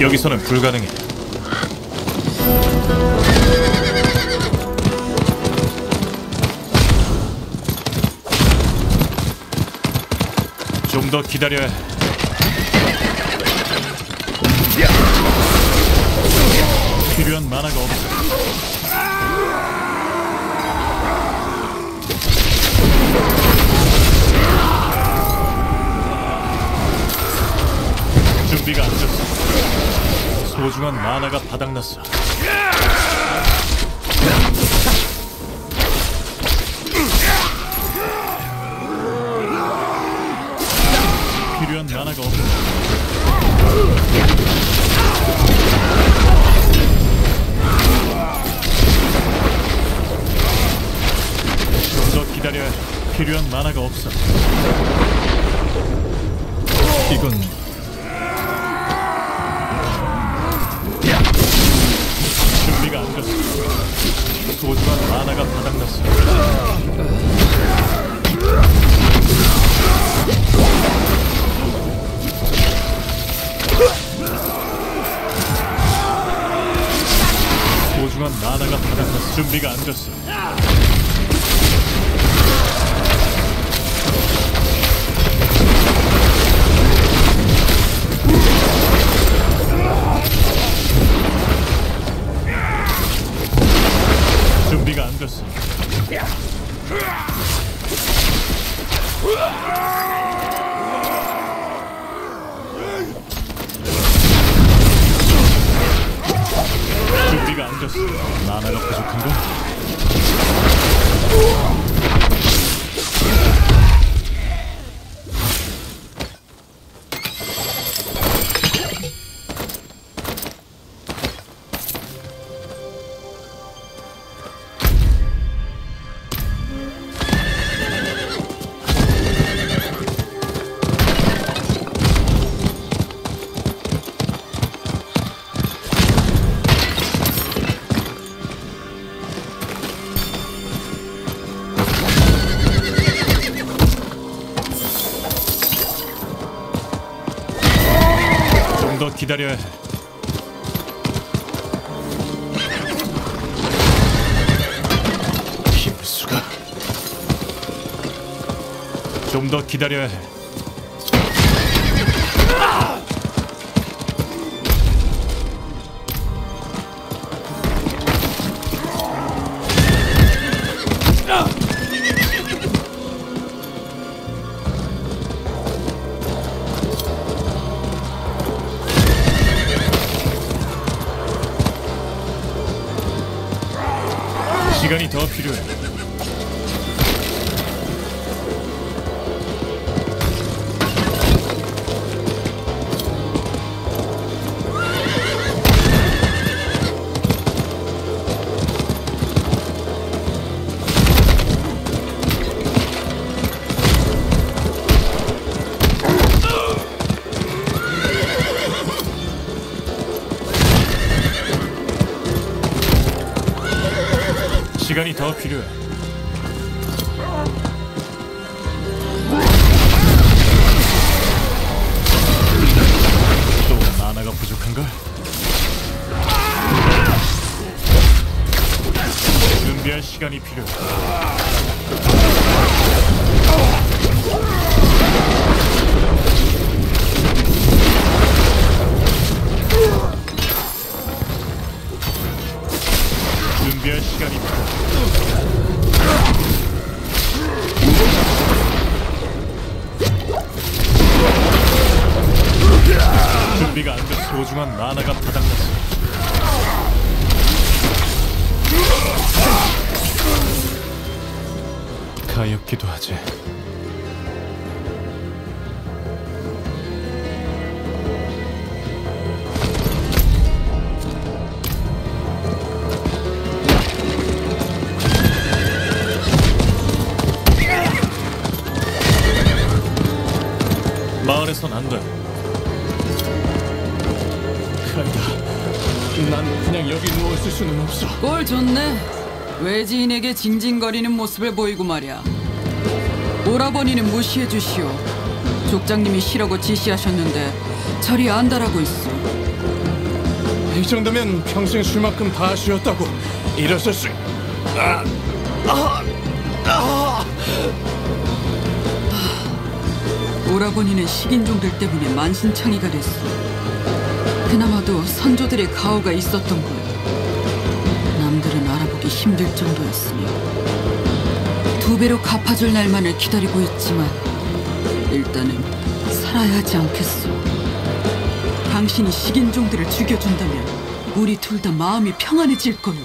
여기서는 불가능해. 좀 더 기다려야 해. 필요한 만화가 없어. 준비가 안 됐어. 소중한 만화가 바닥났어. 필요한 만화가 없어. 좀더 기다려야 해. 필요한 만화가 없어. 이건 준비가 안 됐어. 소중한 만화가 바닥났어. 소중한 만화가 바닥났어. 준비가 안 됐어. 준비가 안 됐어. 만화가 부족한가? 기다려야 해. 힘을 수가. 좀 더 기다려야 해. 시 시간이 더 필요해. 또 만화가 부족한가? 준비할 시간이 필요해. 꼴 좋네. 외지인에게 징징거리는 모습을 보이고 말이야. 오라버니는 무시해 주시오. 족장님이 시라고 지시하셨는데 저리 안달하고 있어. 이 정도면 평생 술만큼 다 쉬었다고 일어설 수. 아, 아, 아. 오라버니는 식인종들 때문에 만신창이가 됐어. 그나마도 선조들의 가호가 있었던 거야. 힘들 정도였으니 두 배로 갚아줄 날만을 기다리고 있지만 일단은 살아야 하지 않겠어. 당신이 식인종들을 죽여준다면 우리 둘 다 마음이 평안해질 거요.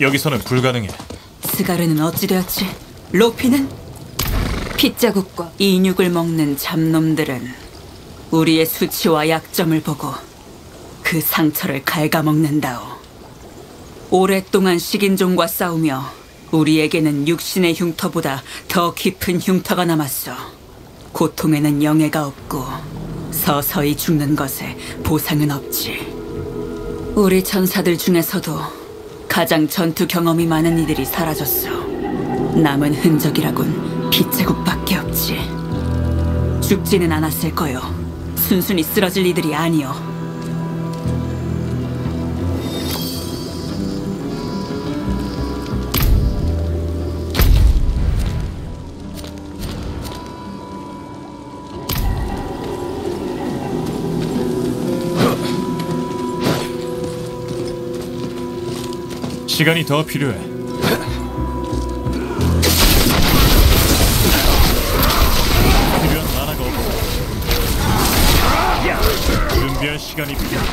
여기서는 불가능해. 스가르는 어찌 되었지? 로피는? 핏자국과 인육을 먹는 잡놈들은 우리의 수치와 약점을 보고 그 상처를 갉아먹는다오. 오랫동안 식인종과 싸우며 우리에게는 육신의 흉터보다 더 깊은 흉터가 남았어. 고통에는 영예가 없고 서서히 죽는 것에 보상은 없지. 우리 전사들 중에서도 가장 전투 경험이 많은 이들이 사라졌어. 남은 흔적이라곤 빗자국밖에 없지. 죽지는 않았을 거요. 순순히 쓰러질 이들이 아니오. 시간이 더 필요해. 시간이 필요해.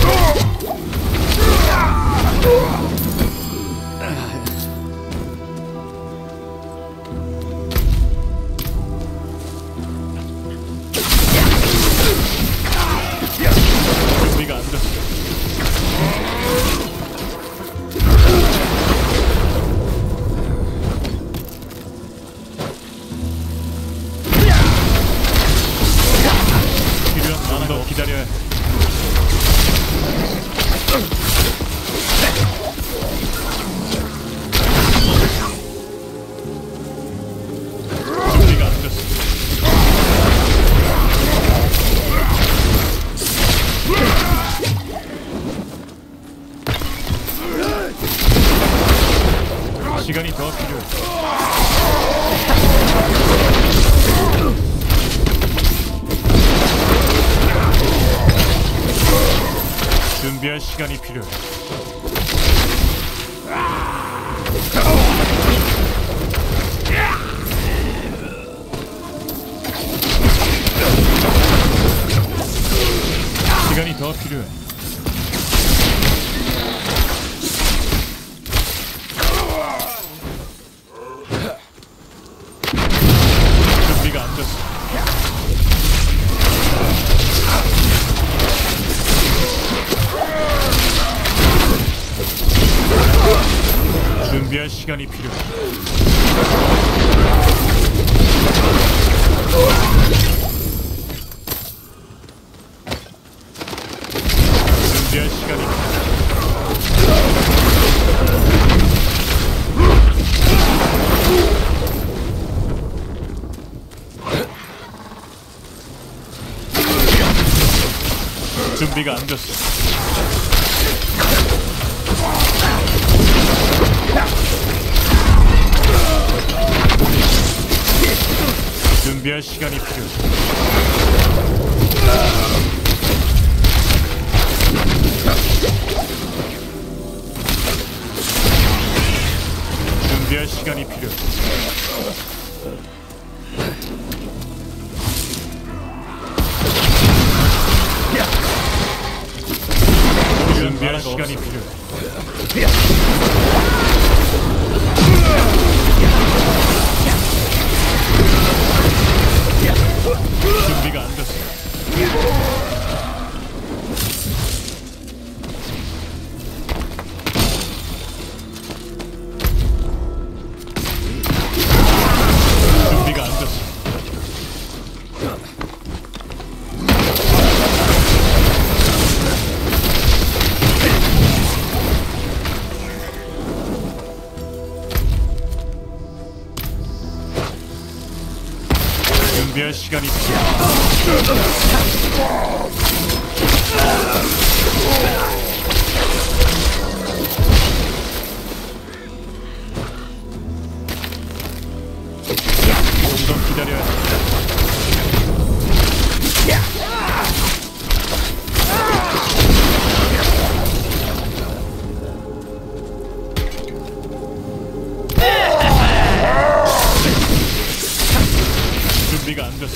준비 준비할 시간이 필요해. 시간이 필요해. 준비할 시간이. 준비가 안 됐어. 준비할 시간이 필요해. 준비할 시간이 필요해. 준비할 시간이 필요해. 기다려야 할 시간이 있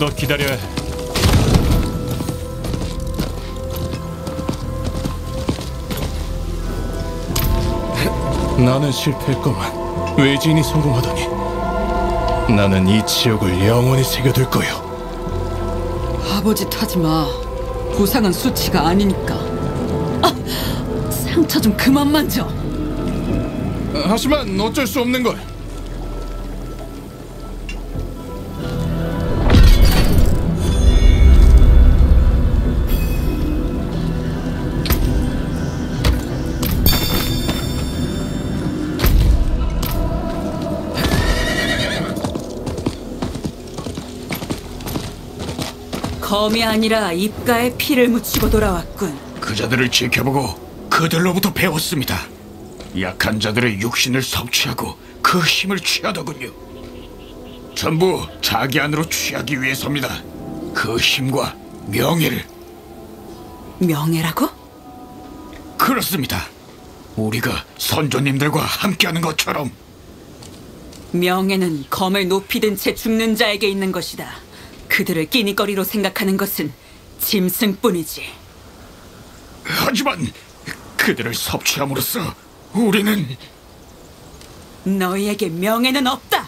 더 기다려야 해. 나는 실패했건만 외지인이 성공하다니. 나는 이 지역을 영원히 새겨둘 거요. 아버지 타지 마. 부상은 수치가 아니니까. 아, 상처 좀 그만 만져. 하지만 어쩔 수 없는 걸. 검이 아니라 입가에 피를 묻히고 돌아왔군. 그자들을 지켜보고 그들로부터 배웠습니다. 약한 자들의 육신을 섭취하고 그 힘을 취하더군요. 전부 자기 안으로 취하기 위해서입니다. 그 힘과 명예를 명예라고? 그렇습니다. 우리가 선조님들과 함께하는 것처럼 명예는 검을 높이 든 채 죽는 자에게 있는 것이다. 그들을 끼니거리로 생각하는 것은 짐승뿐이지. 하지만 그들을 섭취함으로써 우리는 너희에게 명예는 없다.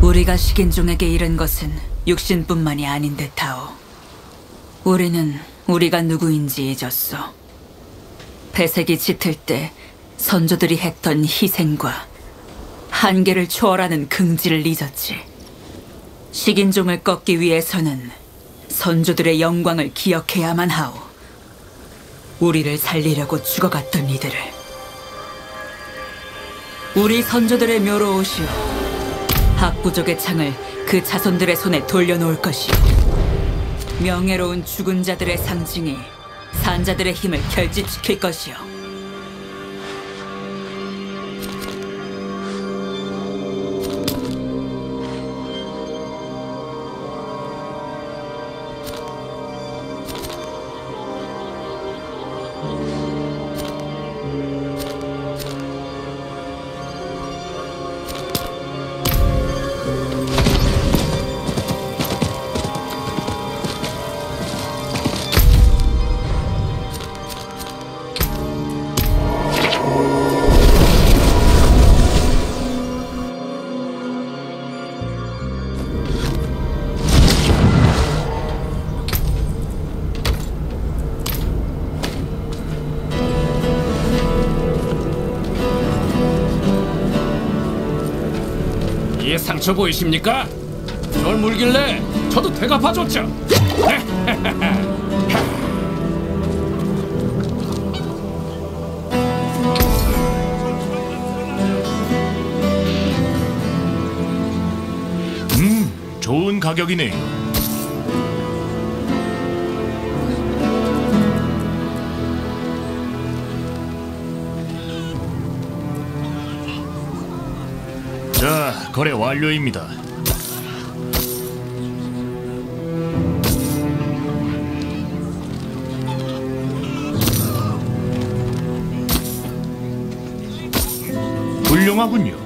우리가 식인종에게 잃은 것은 육신뿐만이 아닌 듯하오. 우리는 우리가 누구인지 잊었어. 배색이 짙을 때 선조들이 했던 희생과 한계를 초월하는 긍지를 잊었지. 식인종을 꺾기 위해서는 선조들의 영광을 기억해야만 하오. 우리를 살리려고 죽어갔던 이들을. 우리 선조들의 묘로 오시오. 학부족의 창을 그 자손들의 손에 돌려놓을 것이오. 명예로운 죽은 자들의 상징이 산자들의 힘을 결집시킬 것이오. 이 상처 보이십니까? 절 물길래 저도 대갚아줬죠. 좋은 가격이네요. 거래 완료입니다. 훌륭하군요.